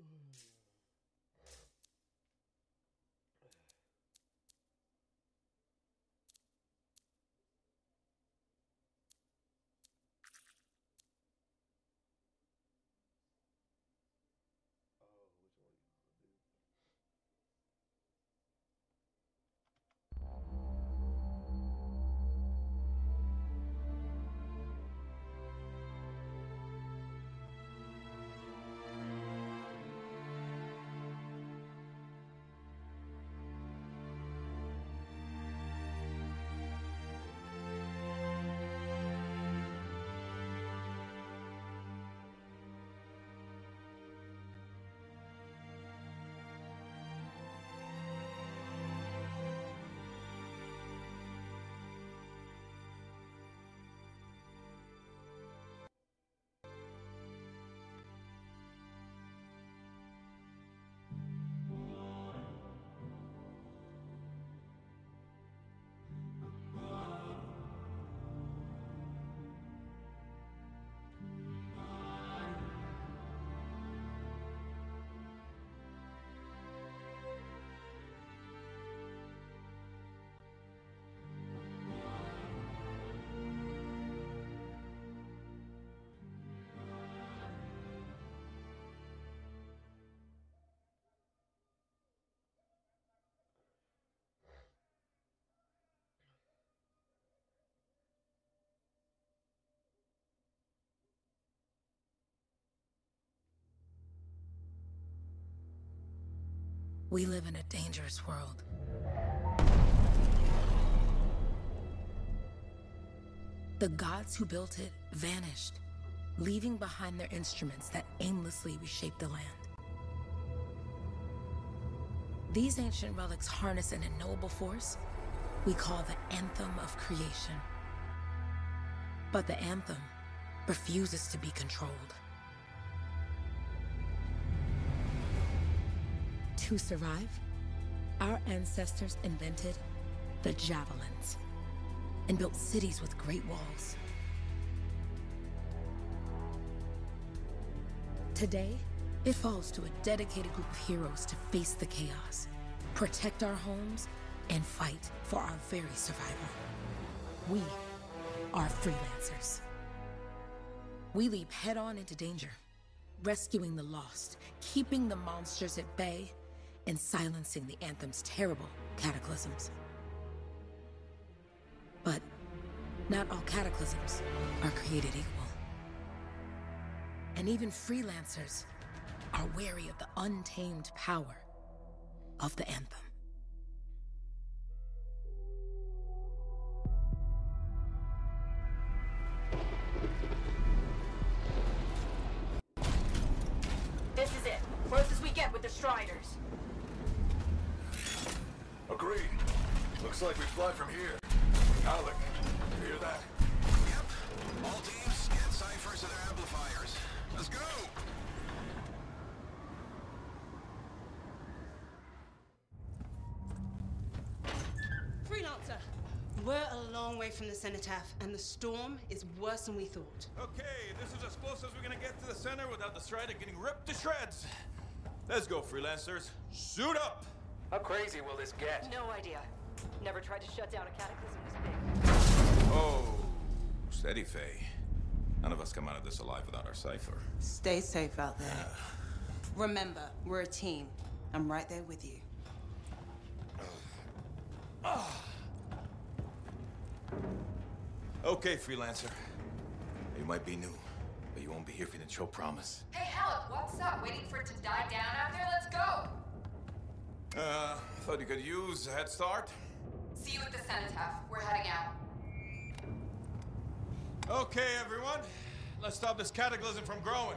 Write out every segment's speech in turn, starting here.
Oh, We live in a dangerous world. The gods who built it vanished, leaving behind their instruments that aimlessly reshaped the land. These ancient relics harness an unknowable force we call the Anthem of Creation. But the Anthem refuses to be controlled. To survive, our ancestors invented the javelins and built cities with great walls. Today, it falls to a dedicated group of heroes to face the chaos, protect our homes, and fight for our very survival. We are freelancers. We leap head on into danger, rescuing the lost, keeping the monsters at bay, and silencing the Anthem's terrible cataclysms. But not all cataclysms are created equal. And even freelancers are wary of the untamed power of the Anthem. Let's go! Freelancer! We're a long way from the cenotaph, and the storm is worse than we thought. Okay, this is as close as we're gonna get to the center without the Strider getting ripped to shreds. Let's go, freelancers. Suit up! How crazy will this get? No idea. Never tried to shut down a cataclysm this big. Oh, steady, Faye. None of us come out of this alive without our cipher. Stay safe out there. Remember, we're a team. I'm right there with you. Okay, freelancer. You might be new, but you won't be here for the didn't show promise. Hey, Haluk, what's up? Waiting for it to die down out there? Let's go! Uh, thought you could use a head start. See you at the cenotaph. We're heading out. Okay, everyone. Let's stop this cataclysm from growing,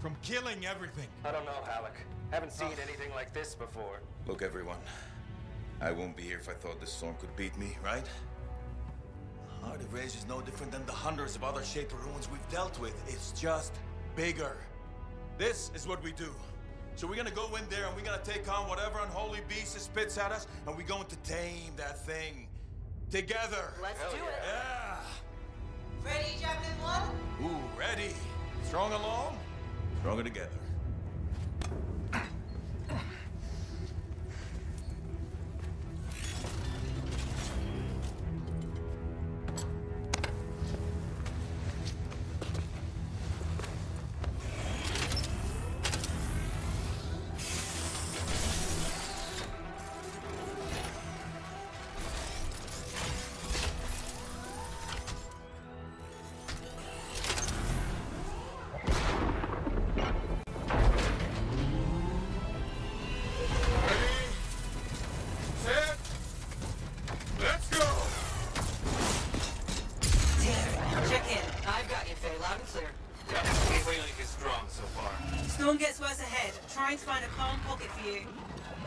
from killing everything. I don't know, Haluk. Haven't seen ah. anything like this before. Look, everyone. I won't be here if I thought this storm could beat me, right? Heart of Rage is no different than the hundreds of other Shaper ruins we've dealt with. It's just bigger. This is what we do. So we're gonna go in there and we're gonna take on whatever unholy beast it spits at us, and we're going to tame that thing. Together. Let's Hell do yeah. it. Yeah. Ready, Javelin 1? Ooh, ready. Strong alone, stronger together. Check in. I've got you, Faye, loud and clear. The link is strong so far. Storm gets worse ahead. Trying to find a calm pocket for you.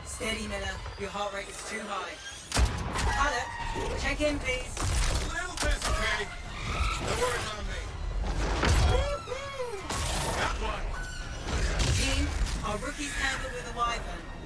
Steady, Miller. Your heart rate is too high. Alec, check in, please. A little Don't worry about me. Woohoo! Got one. Team, our rookie's handled with a wyvern.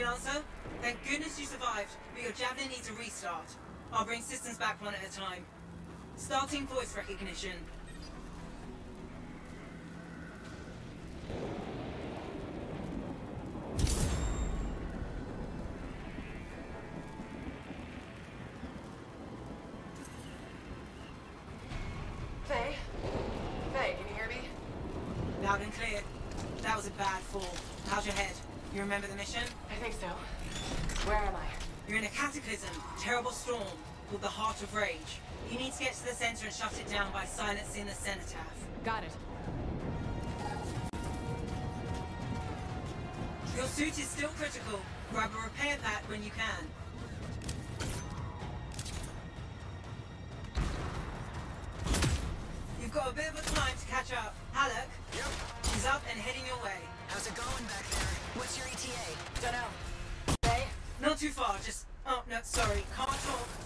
Freelancer, thank goodness you survived, but your javelin needs a restart. I'll bring systems back one at a time. Starting voice recognition. You're in a cataclysm, terrible storm, called the Heart of Rage. You need to get to the center and shut it down by silencing the cenotaph. Got it. Your suit is still critical. Grab a repair pack when you can. You've got a bit of a climb to catch up. Haluk? Yep. He's up and heading your way. How's it going back there? What's your ETA? Dunno. Not too far, just... Oh, no, sorry. Can't talk.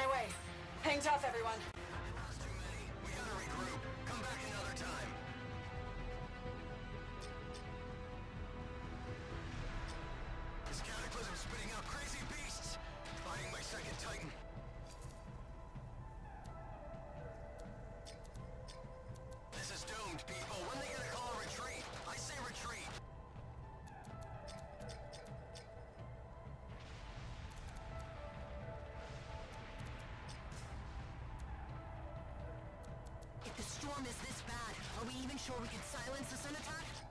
My way. Hang tough, everyone. If is this bad, are we even sure we can silence the cenotaph? I'm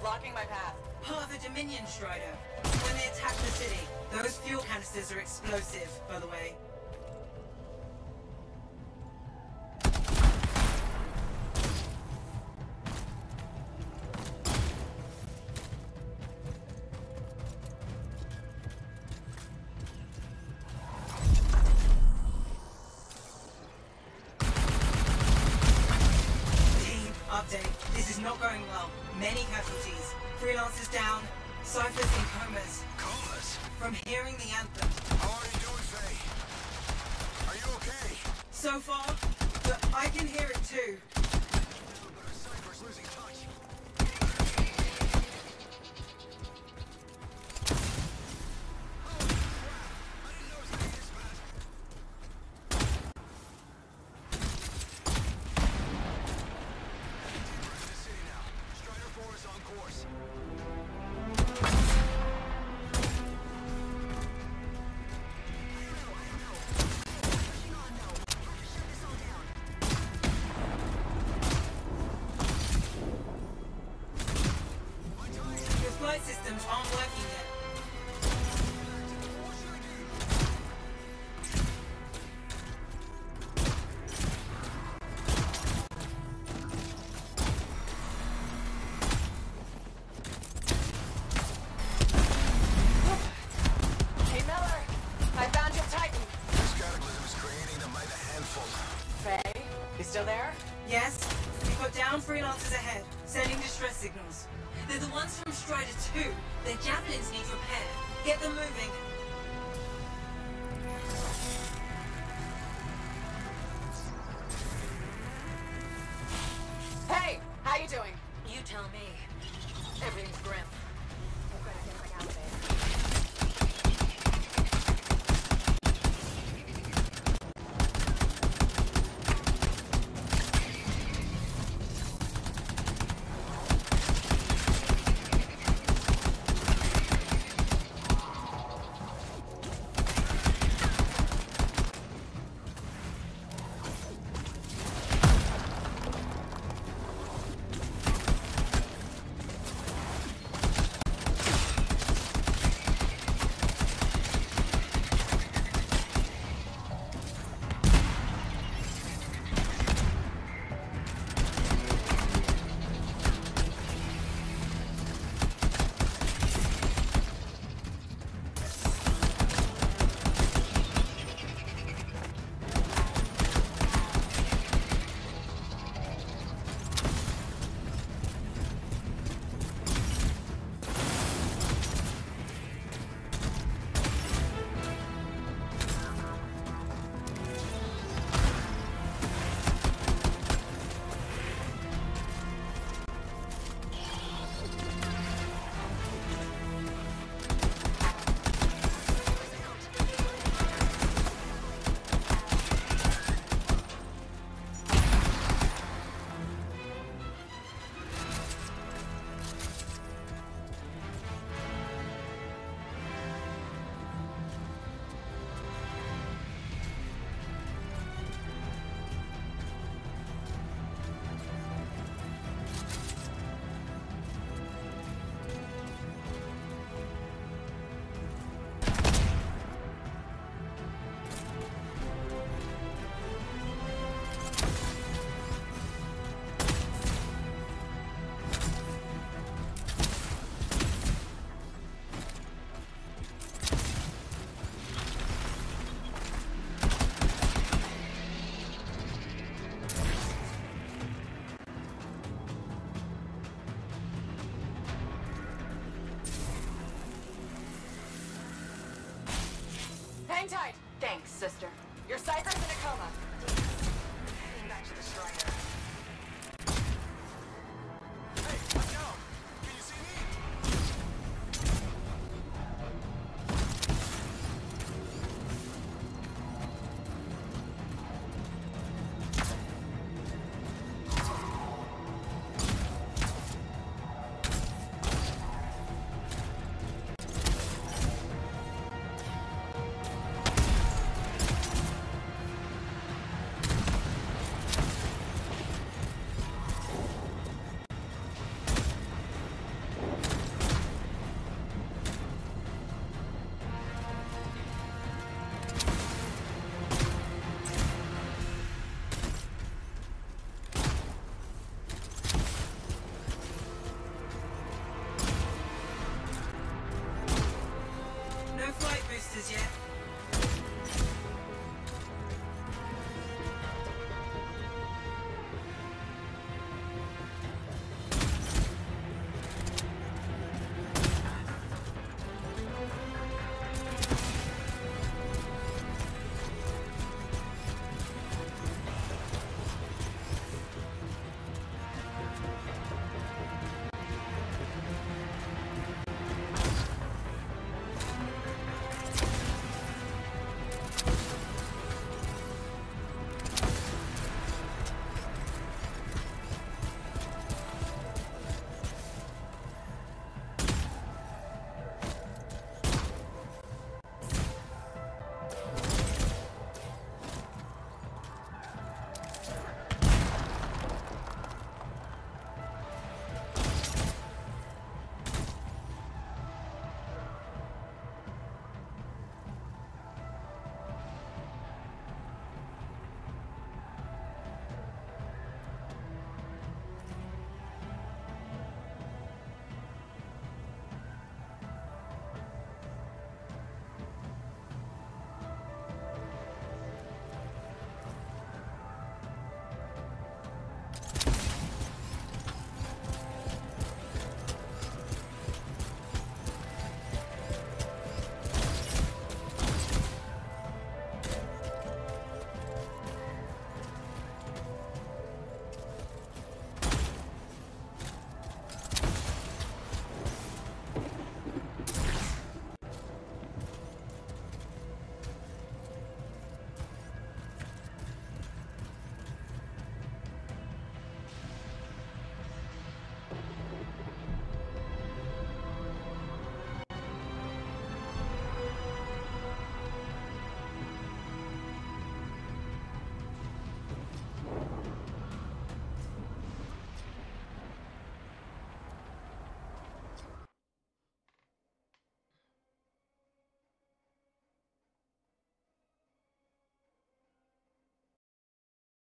blocking my path. Part of the Dominion Strider. When they attack the city, those fuel canisters are explosive, by the way. The anthem. How are you doing, Faye? Are you okay? So far, but I can hear it too. But our losing touch. You still there? Yes, we've got down freelancers ahead, sending distress signals. They're the ones from Strider 2. Their javelins need repair. Get them moving.